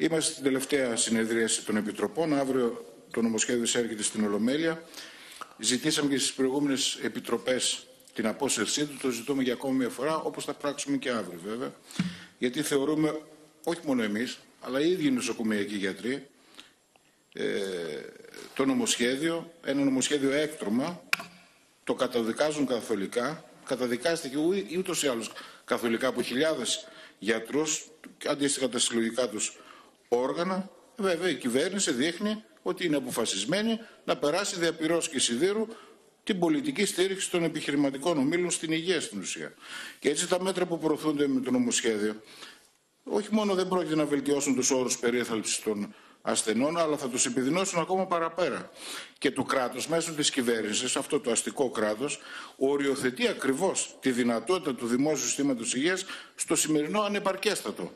Είμαστε στην τελευταία συνεδρίαση των Επιτροπών. Αύριο το νομοσχέδιο έρχεται στην Ολομέλεια. Ζητήσαμε και στις προηγούμενες επιτροπές την απόσυρσή του. Το ζητούμε για ακόμη μια φορά, όπως θα πράξουμε και αύριο βέβαια. Γιατί θεωρούμε, όχι μόνο εμείς, αλλά οι ίδιοι νοσοκομιακοί γιατροί, ε, το νομοσχέδιο, ένα νομοσχέδιο έκτρωμα, το καταδικάζουν καθολικά, καταδικάστηκε ούτως ή άλλως καθολικά από χιλιάδες γιατρούς, αντίστοιχα τα συλλογικά τους όργανα. Βέβαια, η κυβέρνηση δείχνει ότι είναι αποφασισμένη να περάσει διαπυρός και σιδήρου την πολιτική στήριξη των επιχειρηματικών ομίλων στην υγεία στην ουσία. Και έτσι τα μέτρα που προωθούνται με το νομοσχέδιο όχι μόνο δεν πρόκειται να βελτιώσουν τους όρους περίθαλψης των ασθενών, αλλά θα τους επιδεινώσουν ακόμα παραπέρα. Και το κράτος μέσω της κυβέρνησης, αυτό το αστικό κράτος, οριοθετεί ακριβώς τη δυνατότητα του δημόσιου συστήματος υγείας στο σημερινό ανεπαρκέστατο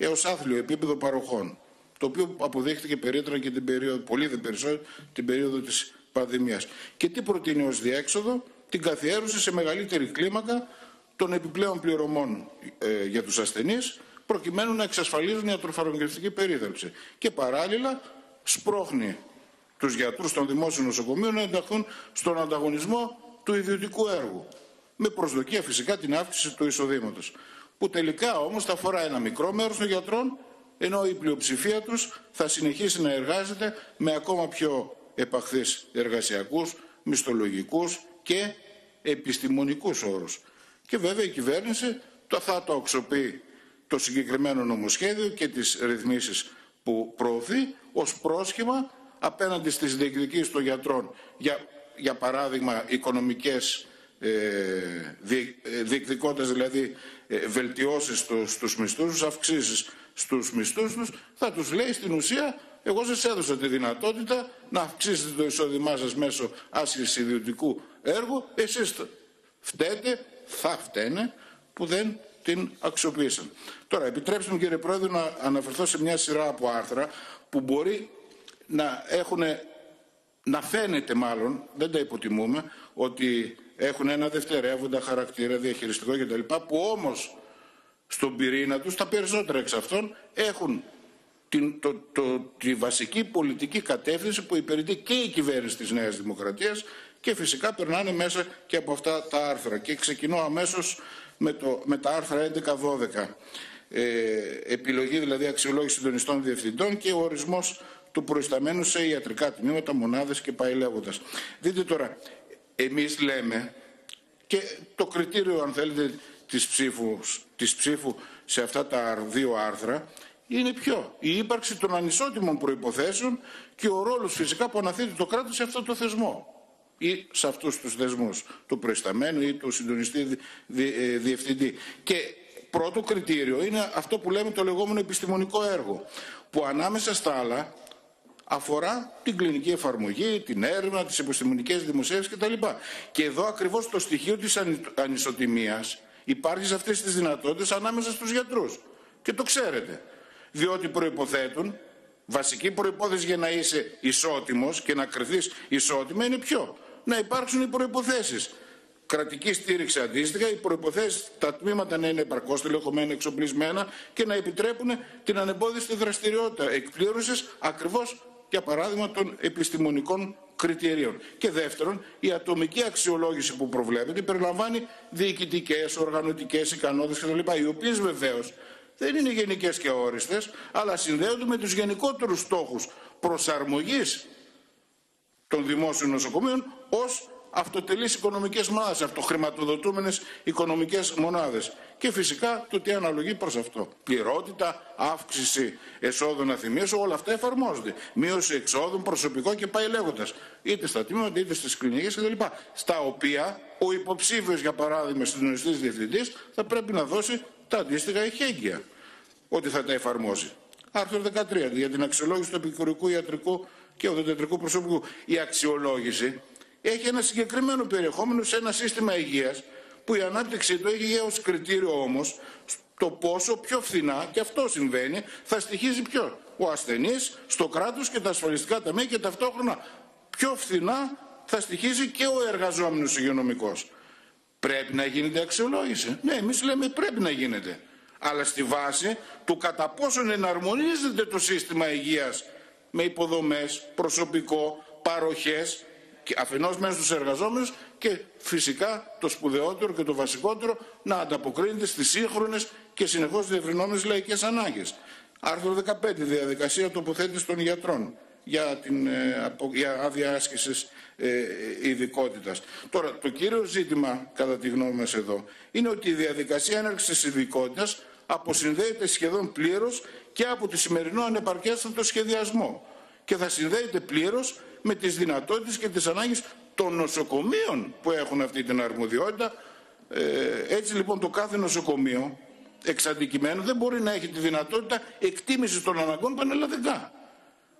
έως άθλιο επίπεδο παροχών, το οποίο αποδείχθηκε περίτρανα και την περίοδο, πολύ δεν περισσότερο, την περίοδο της πανδημίας. Και τι προτείνει ως διέξοδο, την καθιέρωση σε μεγαλύτερη κλίμακα των επιπλέον πληρωμών ε, για τους ασθενείς, προκειμένου να εξασφαλίζουν ιατροφαρμακευτική περίθαλψη. Και παράλληλα σπρώχνει τους γιατρούς των δημόσιων νοσοκομείων να ενταχθούν στον ανταγωνισμό του ιδιωτικού έργου. Με προσδοκία φυσικά την αύξηση του εισοδήματος. Που τελικά όμως θα αφορά ένα μικρό μέρος των γιατρών, ενώ η πλειοψηφία τους θα συνεχίσει να εργάζεται με ακόμα πιο επαχθείς εργασιακούς, μισθολογικούς και επιστημονικούς όρους. Και βέβαια η κυβέρνηση το θα το αξιοποιεί το συγκεκριμένο νομοσχέδιο και τις ρυθμίσεις που προωθεί ως πρόσχημα απέναντι στις διεκδικήσεις των γιατρών για, για παράδειγμα οικονομικές ε, ε δηλαδή ε, βελτιώσεις στο, στους μισθούς τους, αυξήσεις στους μισθούς τους, θα τους λέει στην ουσία εγώ σας έδωσα τη δυνατότητα να αυξήσετε το εισόδημά σας μέσω άσκησης ιδιωτικού έργου, εσείς φταίτε, θα φταίνε, που δεν την αξιοποίησαν. Τώρα, επιτρέψτε μου κύριε Πρόεδρε να αναφερθώ σε μια σειρά από άρθρα που μπορεί να έχουν, να φαίνεται μάλλον, δεν τα υποτιμούμε, ότι έχουν ένα δευτερεύοντα χαρακτήρα διαχειριστικό κτλ. που όμως στον πυρήνα τους, τα περισσότερα εξ αυτών, έχουν την, το, το, τη βασική πολιτική κατεύθυνση που υπηρετεί και η κυβέρνηση της Νέας Δημοκρατίας και φυσικά περνάνε μέσα και από αυτά τα άρθρα. Και ξεκινώ αμέσως με, το, με τα άρθρα 11-12. Ε, επιλογή δηλαδή αξιολόγηση συντονιστών διευθυντών και ο ορισμός του προϊσταμένου σε ιατρικά τμήματα, μονάδες και πάει λέγοντας. Δείτε τώρα, εμείς λέμε και το κριτήριο αν θέλετε της ψήφου, της ψήφου σε αυτά τα δύο άρθρα είναι ποιο; Η ύπαρξη των ανισότιμων προϋποθέσεων και ο ρόλος φυσικά που αναθέτει το κράτος σε αυτό το θεσμό ή σε αυτούς τους θεσμούς του προϊσταμένου ή του συντονιστή ε, διευθυντή. Και πρώτο κριτήριο είναι αυτό που λέμε το λεγόμενο επιστημονικό έργο που ανάμεσα στα άλλα αφορά την κλινική εφαρμογή, την έρευνα, τις επιστημονικές δημοσίευσεις κτλ. Και εδώ ακριβώς το στοιχείο της ανισοτιμίας υπάρχει σε αυτές τις δυνατότητες ανάμεσα στους γιατρούς. Και το ξέρετε. Διότι προϋποθέτουν, βασική προϋπόθεση για να είσαι ισότιμος και να κρυθείς ισότιμα είναι ποιο; Να υπάρξουν οι προϋποθέσεις. Κρατική στήριξη αντίστοιχα, οι προποθέσει τα τμήματα να είναι επαρκώς τηλεχωμένα, εξοπλισμένα και να επιτρέπουν την ανεμπόδιστη δραστηριότητα εκπλήρωσης ακριβώς για παράδειγμα των επιστημονικών κριτηρίων. Και δεύτερον, η ατομική αξιολόγηση που προβλέπεται περιλαμβάνει διοικητικές, οργανωτικές ικανότητες κτλ. Οι οποίες βεβαίως δεν είναι γενικές και αόριστε, αλλά συνδέονται με τους γενικότερους στόχους προσαρμογής των δημόσιων νοσοκομείων ως αυτοτελείς οικονομικές μονάδες, αυτοχρηματοδοτούμενες οικονομικές μονάδες. Και φυσικά το τι αναλογεί προς αυτό. Πληρότητα, αύξηση εσόδων αθυμίες, όλα αυτά εφαρμόζονται. Μείωση εξόδων, προσωπικό και πάει λέγοντας. Είτε στα τμήματα, είτε στις κλινικές κτλ. Στα οποία ο υποψήφιος, για παράδειγμα, συντονιστής διευθυντής, θα πρέπει να δώσει τα αντίστοιχα εχέγγυα ότι θα τα εφαρμόζει. Άρθρο 13 για την αξιολόγηση του επικουρικού ιατρικού και οδοντιατρικού προσωπικού. Η αξιολόγηση έχει ένα συγκεκριμένο περιεχόμενο σε ένα σύστημα υγείας που η ανάπτυξή του έχει ως κριτήριο όμως το πόσο πιο φθηνά, και αυτό συμβαίνει, θα στοιχίζει ποιο. Ο ασθενής στο κράτος και τα ασφαλιστικά ταμεία και ταυτόχρονα πιο φθηνά θα στοιχίζει και ο εργαζόμενος υγειονομικός. Πρέπει να γίνεται αξιολόγηση. Ναι, εμείς λέμε πρέπει να γίνεται. αλλά στη βάση του κατά πόσον εναρμονίζεται το σύστημα υγείας με υποδομές, προσωπικό, παροχές, αφενός μέσα στους εργαζόμενους και φυσικά το σπουδαιότερο και το βασικότερο να ανταποκρίνεται στις σύγχρονες και συνεχώς διευρυνόμενες λαϊκές ανάγκες. Άρθρο 15. Διαδικασία τοποθέτησης των γιατρών για, την, ε, για άδεια άσκησης ε, ειδικότητας. Τώρα, το κύριο ζήτημα, κατά τη γνώμη μας εδώ, είναι ότι η διαδικασία έναρξης ειδικότητας αποσυνδέεται σχεδόν πλήρως και από τη σημερινό ανεπαρκέστατο σχεδιασμό και θα συνδέεται πλήρως με τις δυνατότητες και τις ανάγκες των νοσοκομείων που έχουν αυτή την αρμοδιότητα. Ε, έτσι λοιπόν το κάθε νοσοκομείο εξαντικειμένο δεν μπορεί να έχει τη δυνατότητα εκτίμησης των αναγκών πανελλαδικά.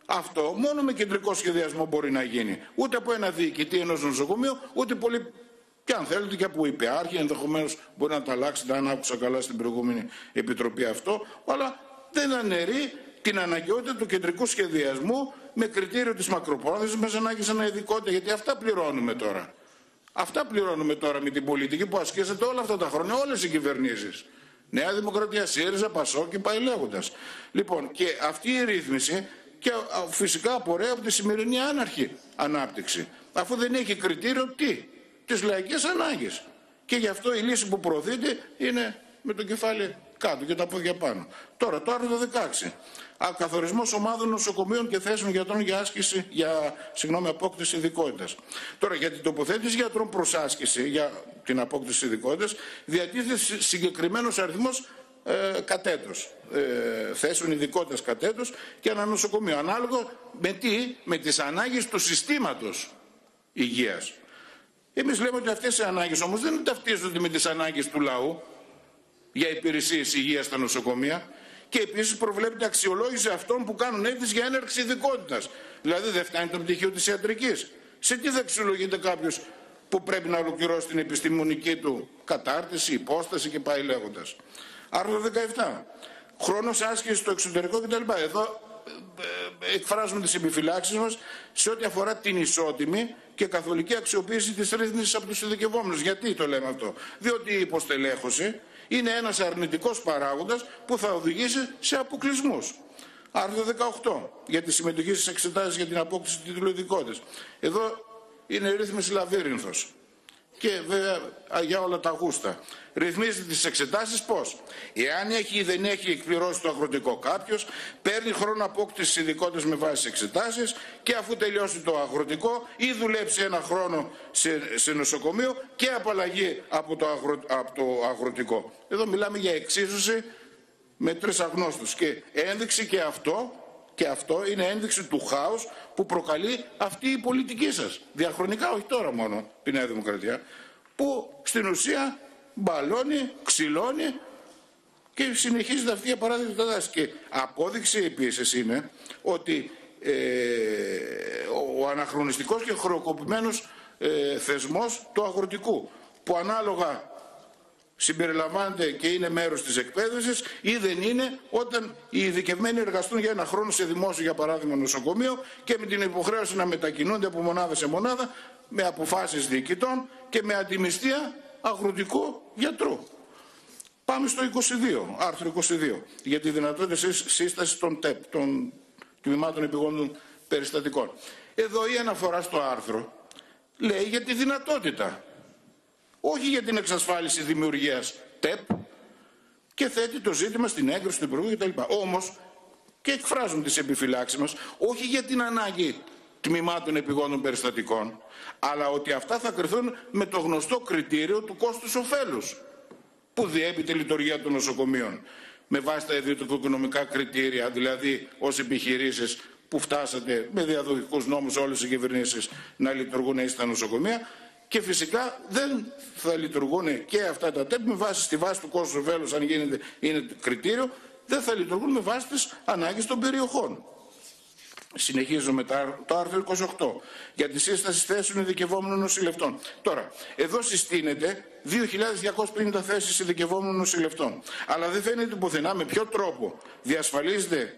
Αυτό μόνο με κεντρικό σχεδιασμό μπορεί να γίνει. Ούτε από ένα διοικητή ενός νοσοκομείου, ούτε πολύ και αν θέλετε και από υπεάρχη, ενδεχομένως μπορεί να τα αλλάξετε, αν άκουσα καλά στην προηγούμενη επιτροπή αυτό, αλλά δεν αναιρεί την αναγκαιότητα του κεντρικού σχεδιασμού με κριτήριο της μακροπρόθεσμης ανάγκης αναειδικότητα, γιατί αυτά πληρώνουμε τώρα. Αυτά πληρώνουμε τώρα με την πολιτική που ασκήσατε όλα αυτά τα χρόνια, όλες οι κυβερνήσεις. Νέα Δημοκρατία, ΣΥΡΙΖΑ, ΠΑΣΟ και πάει λέγοντας. Λοιπόν, και αυτή η ρύθμιση και φυσικά απορρέει από τη σημερινή άναρχη ανάπτυξη. Αφού δεν έχει κριτήριο τι, τις λαϊκές ανάγκες. Και γι' αυτό η λύση που προωθείται είναι με το κεφάλι κάτω και τα πόδια πάνω. Τώρα, το άρθρο 16. Καθορισμό ομάδων νοσοκομείων και θέσεων γιατρών για άσκηση, για συγγνώμη, απόκτηση ειδικότητας. Τώρα, για την τοποθέτηση γιατρών προς άσκηση, για την απόκτηση ειδικότητας, διατίθεται συγκεκριμένος αριθμός ε, κατέτος, ε, θέσεων ειδικότητας κατέτος και ένα νοσοκομείο. Ανάλογο με τι, με τις ανάγκες του συστήματος υγείας. Εμείς λέμε ότι αυτές οι ανάγκες όμως δεν ταυτίζονται με τις ανάγκες του λαού για υπηρεσίες υγείας στα νοσοκομεία και επίσης προβλέπεται αξιολόγηση αυτών που κάνουν αίτηση για έναρξη ειδικότητας. Δηλαδή δεν φτάνει το πτυχίο της ιατρικής. Σε τι θα αξιολογείται κάποιος που πρέπει να ολοκληρώσει την επιστημονική του κατάρτιση, υπόσταση και πάει λέγοντας. Άρθρο 17. Χρόνος άσκησης στο εξωτερικό κτλ. Εδώ ε, ε, εκφράζουμε τις επιφυλάξεις μας σε ό,τι αφορά την ισότιμη και καθολική αξιοποίηση της ρύθμισης από τους ειδικευόμενους. Γιατί το λέμε αυτό; Διότι η υποστελέχωση είναι ένας αρνητικός παράγοντας που θα οδηγήσει σε αποκλεισμούς. Άρθρο 18 για τη συμμετοχή στις εξετάσεις για την απόκτηση τίτλου ειδικότητας. Εδώ είναι ρύθμιση λαβύρινθος και βέβαια για όλα τα γούστα. Ρυθμίζεται τις εξετάσεις πώς; Εάν έχει ή δεν έχει εκπληρώσει το αγροτικό κάποιος, παίρνει χρόνο απόκτησης ειδικότητας με βάση τις εξετάσεις και αφού τελειώσει το αγροτικό ή δουλέψει ένα χρόνο σε, σε νοσοκομείο και απαλλαγή από το, από το αγροτικό. Εδώ μιλάμε για εξίσωση με τρεις αγνώστους και ένδειξη και αυτό και αυτό είναι ένδειξη του χάους που προκαλεί αυτή η πολιτική σας. Διαχρονικά, όχι τώρα μόνο, η Νέα Δημοκρατία, που στην ουσία μπαλώνει, ξυλώνει και συνεχίζεται αυτή η παράδειγμα τάση. Και απόδειξη επίσης είναι ότι ε, ο αναχρονιστικός και χρεοκοπημένος ε, θεσμός του αγροτικού, που ανάλογα συμπεριλαμβάνεται και είναι μέρος της εκπαίδευσης ή δεν είναι όταν οι ειδικευμένοι εργαστούν για ένα χρόνο σε δημόσιο για παράδειγμα νοσοκομείο και με την υποχρέωση να μετακινούνται από μονάδα σε μονάδα με αποφάσεις διοικητών και με αντιμιστία αγροτικού γιατρού. Πάμε στο 22, άρθρο 22, για τη δυνατότητα σύστασης των ΤΕΠ, των τμήματων επιγόντων περιστατικών. Εδώ η αναφορά στο άρθρο λέει για τη δυνατότητα όχι για την εξασφάλιση δημιουργίας ΤΕΠ και θέτει το ζήτημα στην έγκριση του Υπουργού κτλ. Όμως και εκφράζουν τις επιφυλάξεις μας όχι για την ανάγκη τμήματων επιγόντων περιστατικών αλλά ότι αυτά θα κρυθούν με το γνωστό κριτήριο του κόστους ωφέλους που διέπει τη λειτουργία των νοσοκομείων με βάση τα ιδιωτικοοικονομικά κριτήρια, δηλαδή ως επιχειρήσεις που φτάσατε με διαδοχικούς νόμους όλες οι κυβερνήσεις να λειτουργούν έτσι στα νοσοκομεία και φυσικά δεν θα λειτουργούν και αυτά τα ΤΕΠ με βάση στη βάση του κόστους βέλους αν γίνεται, είναι κριτήριο, δεν θα λειτουργούν με βάση τις ανάγκες των περιοχών. Συνεχίζω με το άρθρο 28 για τη σύσταση θέσεων ειδικευόμενων νοσηλευτών. Τώρα, εδώ συστήνεται 2.250 θέσεις ειδικευόμενων νοσηλευτών. Αλλά δεν φαίνεται πουθενά με ποιο τρόπο διασφαλίζεται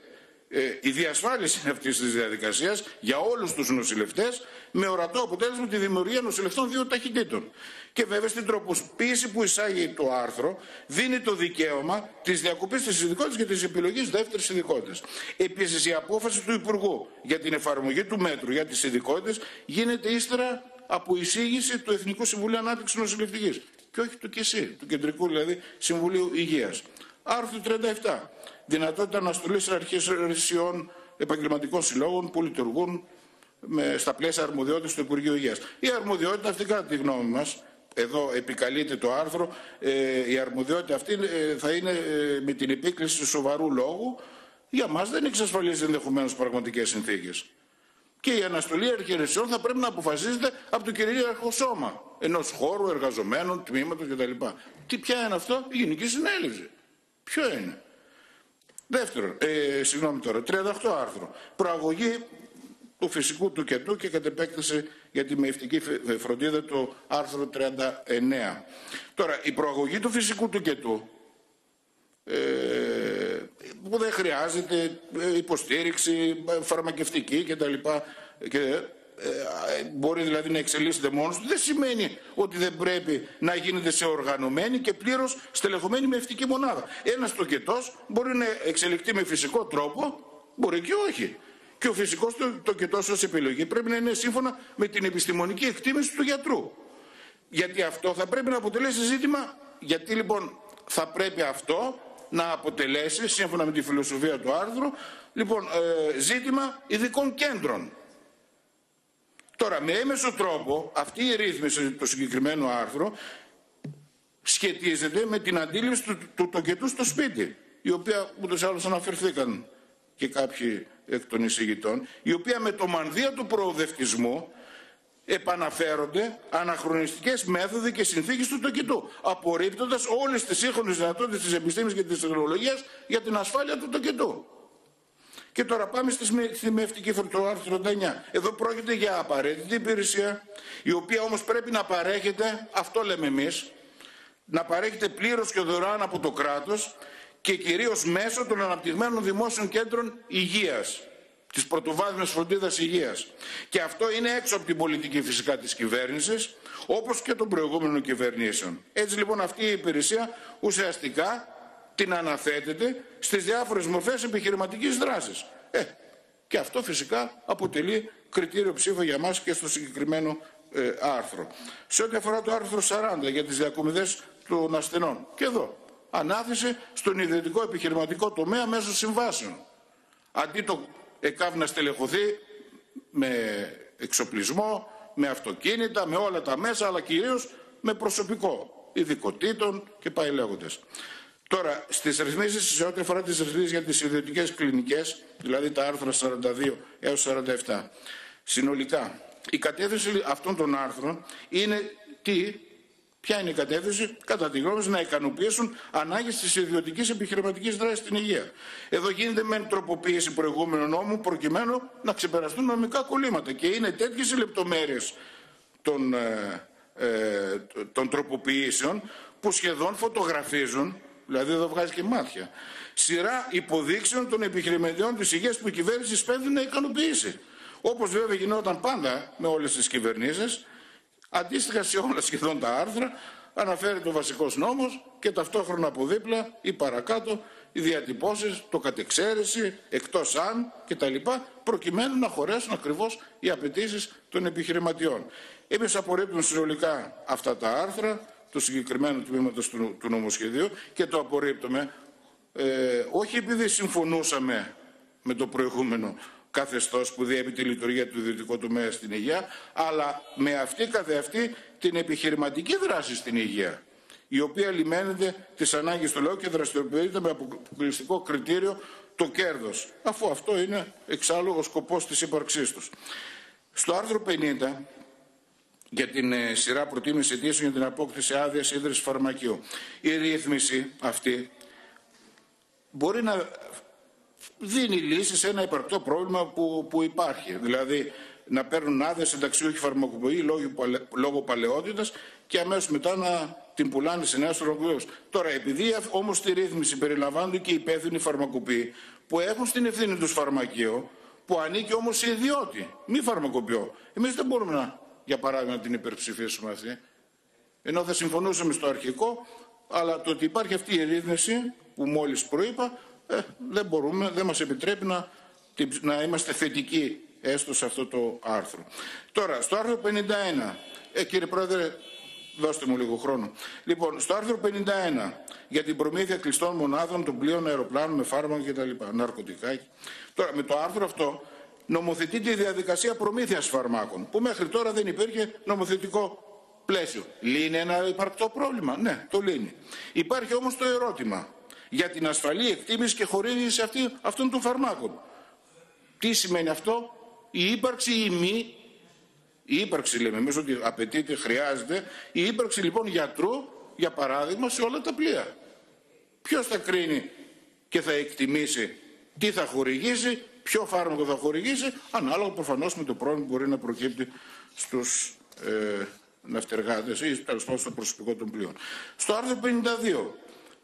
ε, η διασφάλιση αυτής της διαδικασίας για όλους τους νοσηλευτές με ορατό αποτέλεσμα τη δημιουργία νοσηλευτών δύο ταχυτήτων. Και βέβαια στην τροποποίηση που εισάγει το άρθρο δίνει το δικαίωμα της διακοπής της ειδικότητας και της επιλογής δεύτερης ειδικότητας. Επίσης, η απόφαση του Υπουργού για την εφαρμογή του μέτρου για τις ειδικότητες γίνεται ύστερα από εισήγηση του Εθνικού Συμβουλίου Ανάπτυξης Νοσηλευτικής και όχι του ΚΕΣΥ, του Κεντρικού δηλαδή Συμβουλίου Υγείας. Άρθρο 37. Δυνατότητα αναστολή αρχισιών επαγγελματικών συλλόγων που λειτουργούν με, στα πλαίσια αρμοδιότητας του Υπουργείου Υγείας. Η αρμοδιότητα αυτή, κατά τη γνώμη μας, εδώ επικαλείται το άρθρο, ε, η αρμοδιότητα αυτή ε, θα είναι ε, με την επίκληση σοβαρού λόγου. Για μας δεν εξασφαλίζει ενδεχομένως πραγματικές συνθήκες. Και η αναστολή αρχιερεσιών θα πρέπει να αποφασίζεται από το κυρίαρχο σώμα ενός χώρου, εργαζομένων, τμήματος κτλ. Τι πια είναι αυτό, η Γενική Συνέλευση. Ποιο είναι; Δεύτερον, ε, συγγνώμη τώρα, 38 άρθρο. Προαγωγή του φυσικού του κετού και κατ' επέκταση για τη μεευτική φροντίδα του άρθρο 39. Τώρα, η προαγωγή του φυσικού του κετού ε, που δεν χρειάζεται ε, υποστήριξη ε, φαρμακευτική κτλ. Και, ε, μπορεί δηλαδή να εξελίσσεται μόνος του, δεν σημαίνει ότι δεν πρέπει να γίνεται σε οργανωμένη και πλήρως στελεχωμένη με ευτική μονάδα. Ένας τοκετός μπορεί να εξελιχθεί με φυσικό τρόπο, μπορεί και όχι. Και ο φυσικός τοκετός ως επιλογή πρέπει να είναι σύμφωνα με την επιστημονική εκτίμηση του γιατρού. Γιατί αυτό θα πρέπει να αποτελέσει ζήτημα, γιατί λοιπόν θα πρέπει αυτό να αποτελέσει, σύμφωνα με τη φιλοσοφία του άρθρου, λοιπόν, ε, ζήτημα ειδικών κέντρων. Τώρα, με έμεσο τρόπο, αυτή η ρύθμιση του συγκεκριμένου άρθρου σχετίζεται με την αντίληψη του, του τοκετού στο σπίτι, η οποία ούτως ή άλλως αναφερθήκαν και κάποιοι εκ των εισηγητών, η οποία με το μανδύα του προοδευτισμού επαναφέρονται αναχρονιστικές μέθοδοι και συνθήκες του τοκετού, απορρίπτοντας όλες τις σύγχρονες δυνατότητες της επιστήμης και της τεχνολογίας για την ασφάλεια του τοκετού. Και τώρα πάμε στη μευτική το άρθρο 39. Εδώ πρόκειται για απαραίτητη υπηρεσία, η οποία όμως πρέπει να παρέχεται, αυτό λέμε εμείς, να παρέχεται πλήρως και δωρεάν από το κράτος και κυρίως μέσω των αναπτυγμένων δημόσιων κέντρων υγείας, της πρωτοβάθμιας φροντίδας υγείας. Και αυτό είναι έξω από την πολιτική φυσικά της κυβέρνησης, όπως και των προηγούμενων κυβερνήσεων. Έτσι λοιπόν αυτή η υπηρεσία ουσιαστικά την αναθέτεται στις διάφορες μορφές επιχειρηματικής δράσης. Ε, και αυτό φυσικά αποτελεί κριτήριο ψήφο για μας και στο συγκεκριμένο ε, άρθρο. Σε ό,τι αφορά το άρθρο 40 για τις διακομιδές των ασθενών. Και εδώ, ανάθεση στον ιδιωτικό επιχειρηματικό τομέα μέσω συμβάσεων. Αντί το ΕΚΑΒ να στελεχωθεί με εξοπλισμό, με αυτοκίνητα, με όλα τα μέσα, αλλά κυρίως με προσωπικό, ειδικοτήτων και πάει λέγοντας. Τώρα, στις ρυθμίσεις, σε ό,τι αφορά τις ρυθμίσεις για τις ιδιωτικές κλινικές, δηλαδή τα άρθρα 42 έως 47, συνολικά η κατεύθυνση αυτών των άρθρων είναι τι, ποια είναι η κατεύθυνση, κατά τη γνώμη να ικανοποιήσουν ανάγκες της ιδιωτικής επιχειρηματικής δράσης στην υγεία. Εδώ γίνεται με τροποποίηση προηγούμενου νόμου προκειμένου να ξεπεραστούν νομικά κολλήματα και είναι τέτοιες οι λεπτομέρειες των, ε, ε, των τροποποιήσεων που σχεδόν φωτογραφίζουν δηλαδή εδώ βγάζει και μάτια, σειρά υποδείξεων των επιχειρηματιών της υγείας που η κυβέρνηση σπέβδει να ικανοποιήσει. Όπως βέβαια γινόταν πάντα με όλες τις κυβερνήσεις, αντίστοιχα σε όλα σχεδόν τα άρθρα, αναφέρεται ο βασικός νόμος και ταυτόχρονα από δίπλα ή παρακάτω οι διατυπώσεις, το κατεξαίρεση, εκτός αν κτλ. προκειμένου να χωρέσουν ακριβώς οι απαιτήσεις των επιχειρηματιών. Εμείς απορρίπτουμε συνολικά αυτά τα άρθρα, του συγκεκριμένου τμήματος του, του νομοσχεδίου και το απορρίπτουμε ε, όχι επειδή συμφωνούσαμε με το προηγούμενο καθεστώς που διέπει τη λειτουργία του ιδιωτικού τομέα στην υγεία, αλλά με αυτή καθεαυτή την επιχειρηματική δράση στην υγεία, η οποία λιμένεται τις ανάγκες του λαού και δραστηριοποιείται με αποκλειστικό κριτήριο το κέρδος, αφού αυτό είναι εξάλλου ο σκοπός της ύπαρξής τους. Στο άρθρο 50 για την ε, σειρά προτίμηση αιτήσεων για την απόκτηση άδεια ίδρυσης φαρμακείου. Η ρύθμιση αυτή μπορεί να δίνει λύση σε ένα υπαρκτό πρόβλημα που, που υπάρχει. Δηλαδή να παίρνουν άδεια συνταξιούχοι φαρμακοποιοί λόγω, λόγω παλαιότητας και αμέσως μετά να την πουλάνε σε νέους φαρμακοποιούς. Τώρα, επειδή όμως στη ρύθμιση περιλαμβάνονται και οι υπεύθυνοι φαρμακοποιοί που έχουν στην ευθύνη τους φαρμακείο, που ανήκει όμως σε ιδιώτη, μη φαρμακοποιό. Εμείς δεν μπορούμε να, για παράδειγμα, να την υπερψηφίσουμε αυτή. Ενώ θα συμφωνούσαμε στο αρχικό, αλλά το ότι υπάρχει αυτή η ερίδνηση που μόλις προείπα, ε, δεν μπορούμε, δεν μας επιτρέπει να, να είμαστε θετικοί έστω σε αυτό το άρθρο. Τώρα, στο άρθρο 51, ε, κύριε Πρόεδρε, δώστε μου λίγο χρόνο. Λοιπόν, στο άρθρο 51, για την προμήθεια κλειστών μονάδων των πλοίων αεροπλάνων με φάρμακα κτλ. Ναρκωτικά. Τώρα, με το άρθρο αυτό νομοθετείται η διαδικασία προμήθειας φαρμάκων, που μέχρι τώρα δεν υπήρχε νομοθετικό πλαίσιο. Λύνει ένα υπαρκτό πρόβλημα. Ναι, το λύνει. Υπάρχει όμως το ερώτημα για την ασφαλή εκτίμηση και χορήγηση αυτή, αυτών των φαρμάκων. Τι σημαίνει αυτό, η ύπαρξη ή η μη, η ύπαρξη λέμε εμείς ότι απαιτείται, χρειάζεται, η ύπαρξη λοιπόν γιατρού, για παράδειγμα, σε όλα τα πλοία. Ποιος θα κρίνει και θα εκτιμήσει τι θα χορηγήσει, ποιο φάρμακο θα χορηγήσει, ανάλογα προφανώς με το πρόβλημα που μπορεί να προκύπτει στους ε, ναυτεργάτες ή τέλος πάντων στο προσωπικό των πλοίων. Στο άρθρο 52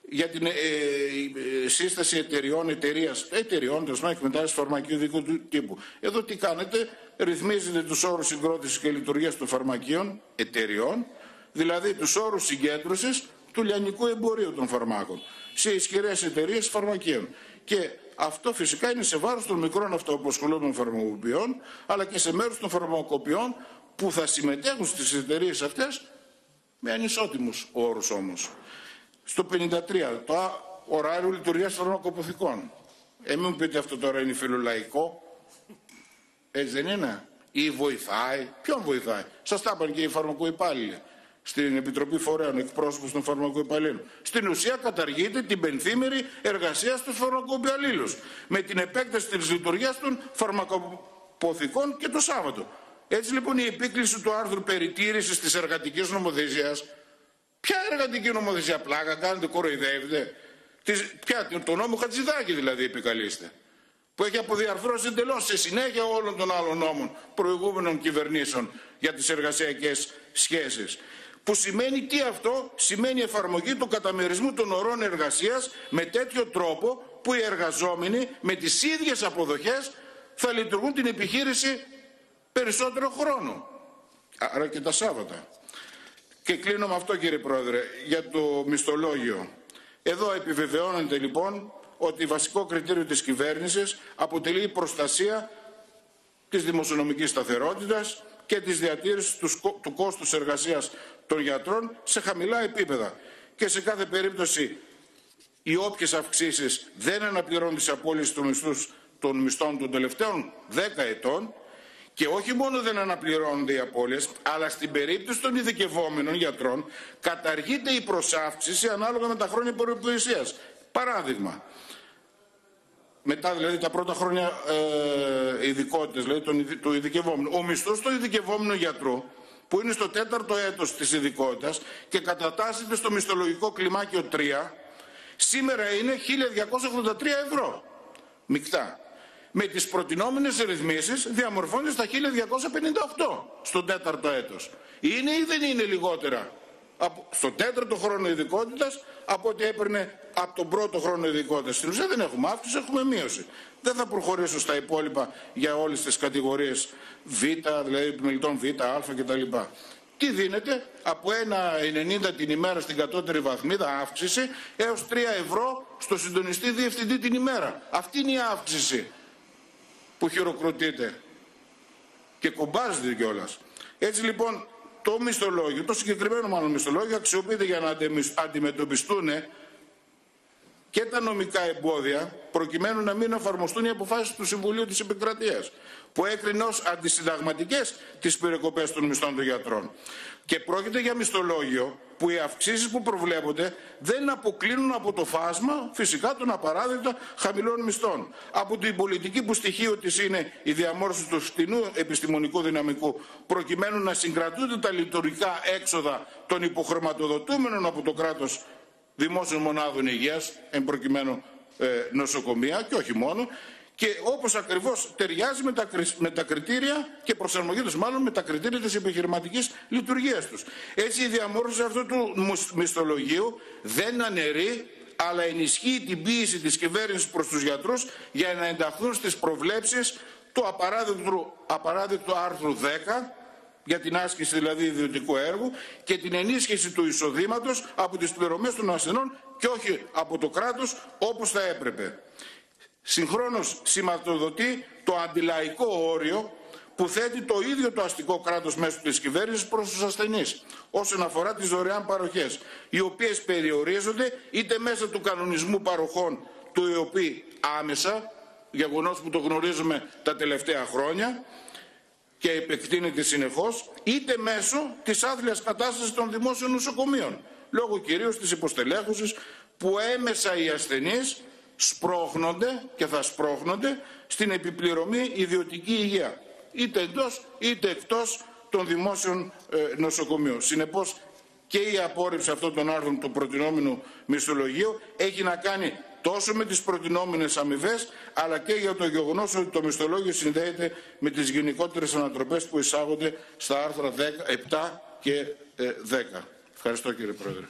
για την ε, ε, σύσταση εταιριών, εταιρείας, εταιριών, τέλος πάντων εκμετάλλευσης φαρμακείου δικού του τύπου. Εδώ τι κάνετε, ρυθμίζετε τους όρους συγκρότησης και λειτουργίας των φαρμακείων εταιριών, δηλαδή τους όρους συγκέντρωσης του λιανικού εμπορίου των φαρμάκων σε ισχυρές εταιρείες φαρμακείων. Και αυτό φυσικά είναι σε βάρος των μικρών αυτοαποσχολούμενων φαρμακοποιών, αλλά και σε μέρος των φαρμακοποιών που θα συμμετέχουν στις εταιρείες αυτές με ανισότιμους όρους όμως. Στο 53, το ωράριο λειτουργίας φαρμακοποθηκών. Ε, μην μου πείτε αυτό τώρα είναι φιλολαϊκό. Έτσι δεν είναι; Ή βοηθάει; Ποιον βοηθάει; Σας τα είπαν και οι φαρμακοϊπάλληλοι στην Επιτροπή Φορέων, εκπρόσωπους των φαρμακοϊπαλλήλων. Στην ουσία καταργείται την πενθήμερη εργασία στους φαρμακοϊπαλλήλους με την επέκταση της λειτουργίας των φαρμακοποθηκών και το Σάββατο. Έτσι λοιπόν η επίκληση του άρθρου περιτήρησης της εργατικής νομοθεσίας, ποια εργατική νομοθεσία πλάκα κάνετε, κοροϊδεύετε, της, ποια, το νόμο Χατζηδάκη δηλαδή επικαλείστε, που έχει αποδιαρθρώσει εντελώς σε συνέχεια όλων των άλλων νόμων προηγούμενων κυβερνήσεων για τις εργασιακές σχέσεις. Που σημαίνει τι αυτό, σημαίνει εφαρμογή του καταμερισμού των ορών εργασίας με τέτοιο τρόπο που οι εργαζόμενοι με τις ίδιες αποδοχές θα λειτουργούν την επιχείρηση περισσότερο χρόνο. Άρα και τα Σάββατα. Και κλείνω με αυτό κύριε Πρόεδρε, για το μισθολόγιο. Εδώ επιβεβαιώνεται λοιπόν ότι βασικό κριτήριο της κυβέρνησης αποτελεί η προστασία της δημοσιονομικής σταθερότητας και της διατήρησης του, του κόστους εργασίας των γιατρών σε χαμηλά επίπεδα. Και σε κάθε περίπτωση οι όποιες αυξήσεις δεν αναπληρώνουν τις απώλειες των μισθών των μισθών των τελευταίων 10 ετών και όχι μόνο δεν αναπληρώνονται οι απώλειες, αλλά στην περίπτωση των ειδικευόμενων γιατρών καταργείται η προσάυξηση ανάλογα με τα χρόνια προϋποθεσίας. Παράδειγμα, μετά δηλαδή τα πρώτα χρόνια ε, ειδικότητες, δηλαδή τον, του ειδικευόμενου, ο μισθός του ειδικευόμενου γιατρού, που είναι στο τέταρτο έτος της ειδικότητας και κατατάσσεται στο μισθολογικό κλιμάκιο 3, σήμερα είναι 1283 ευρώ. Μικτά με τις προτινόμενες ρυθμίσεις διαμορφώνεται στα 1258 στον τέταρτο έτος. Είναι ή δεν είναι λιγότερα; Στο τέταρτο χρόνο ειδικότητας από ό,τι έπαιρνε από τον πρώτο χρόνο ειδικότητας. Στην ουσία δεν έχουμε αύξηση, έχουμε μείωση. Δεν θα προχωρήσω στα υπόλοιπα για όλες τις κατηγορίες Β, δηλαδή επιμελητών Β, Α κτλ. Τι δίνεται από 1,90 την ημέρα στην κατώτερη βαθμίδα αύξηση έως 3 ευρώ στο συντονιστή διευθυντή την ημέρα. Αυτή είναι η αύξηση που χειροκροτείται και κομπάζεται κιόλας. Έτσι λοιπόν το μισθολόγιο, το συγκεκριμένο μάλλον μισθολόγιο αξιοποιείται για να αντιμετωπιστούν και τα νομικά εμπόδια προκειμένου να μην εφαρμοστούν οι αποφάσεις του Συμβουλίου της Επικρατείας που έκρινε ως αντισυνταγματικές τις περικοπές των μισθών των γιατρών. Και πρόκειται για μισθολόγιο που οι αυξήσεις που προβλέπονται δεν αποκλίνουν από το φάσμα φυσικά των απαράδεκτα χαμηλών μισθών. Από την πολιτική που στοιχείο της είναι η διαμόρφωση του φτηνού επιστημονικού δυναμικού προκειμένου να συγκρατούνται τα λειτουργικά έξοδα των υποχρηματοδοτούμενων από το κράτος δημόσιων μονάδων υγείας, εν προκειμένου ε, νοσοκομεία και όχι μόνο, και όπως ακριβώς ταιριάζει με τα, με τα κριτήρια και προσαρμογή τους μάλλον με τα κριτήρια της επιχειρηματικής λειτουργίας τους. Έτσι η διαμόρφωση αυτού του μισθολογίου δεν αναιρεί αλλά ενισχύει την πίεση της κυβέρνησης προς τους γιατρούς για να ενταχθούν στις προβλέψεις του απαράδεκτου, απαράδεκτου άρθρου 10 για την άσκηση δηλαδή ιδιωτικού έργου και την ενίσχυση του εισοδήματος από τις πληρωμές των ασθενών και όχι από το κράτος όπως θα έπρεπε. Συγχρόνως σηματοδοτεί το αντιλαϊκό όριο που θέτει το ίδιο το αστικό κράτος μέσω της κυβέρνησης προς τους ασθενείς όσον αφορά τις δωρεάν παροχές οι οποίες περιορίζονται είτε μέσα του κανονισμού παροχών του ΕΟΠΗ άμεσα γεγονός που το γνωρίζουμε τα τελευταία χρόνια και επεκτείνεται συνεχώς είτε μέσω της άθλιας κατάστασης των δημόσιων νοσοκομείων λόγω κυρίως της υποστελέχωσης που έμεσα οι ασθενείς σπρώχνονται και θα σπρώχνονται στην επιπληρωμή ιδιωτική υγεία είτε εντός είτε εκτός των δημόσιων ε, νοσοκομείων. Συνεπώς και η απόρριψη αυτών των άρθρων του προτινόμενου μισθολογίου έχει να κάνει τόσο με τις προτινόμενες αμοιβές, αλλά και για το γεγονός ότι το μισθολόγιο συνδέεται με τις γενικότερες ανατροπές που εισάγονται στα άρθρα 10, 7 και 10. Ε, Ευχαριστώ κύριε Πρόεδρε.